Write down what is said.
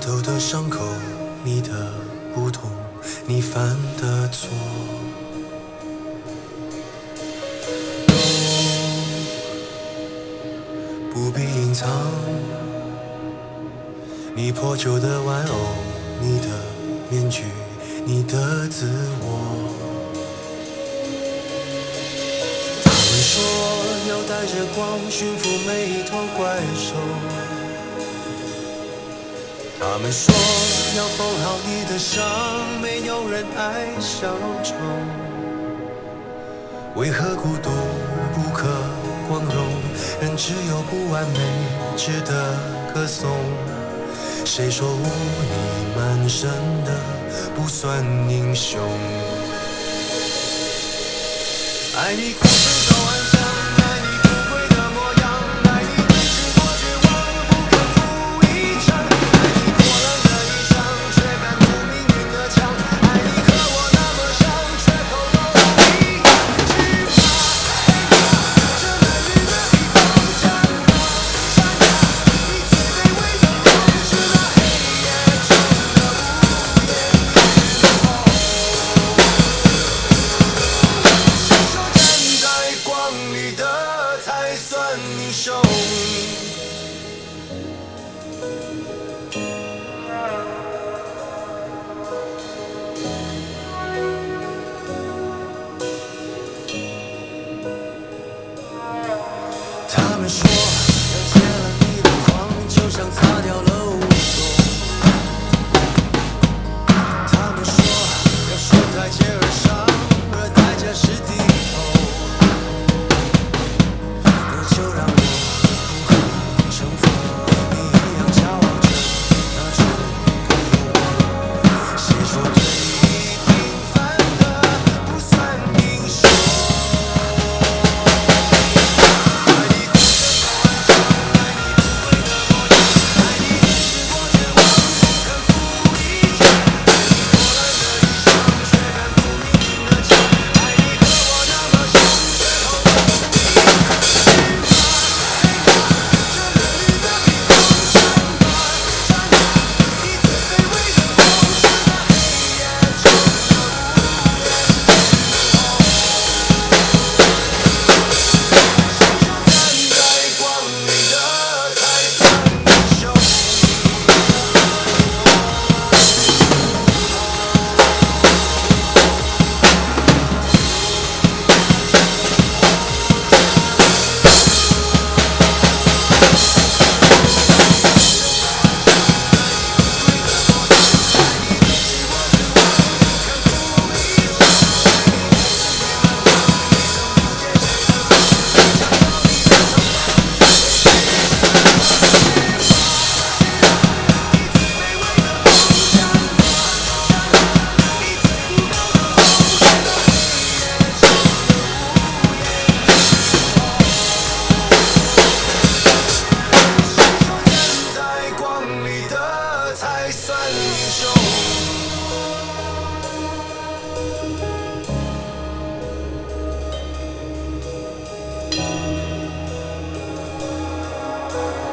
额头的伤口，你的不同，你犯的错。不必隐藏，你破旧的玩偶，你的面具，你的自我。他们说要带着光驯服每一头怪兽。他们说要缝好你的伤没有人爱小丑为何孤独不可光荣？人只有不完美值得歌颂。谁说污泥满身的不算英雄？爱你哭 Bye.